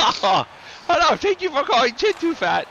Hello. thank you for calling Chin Too Fat.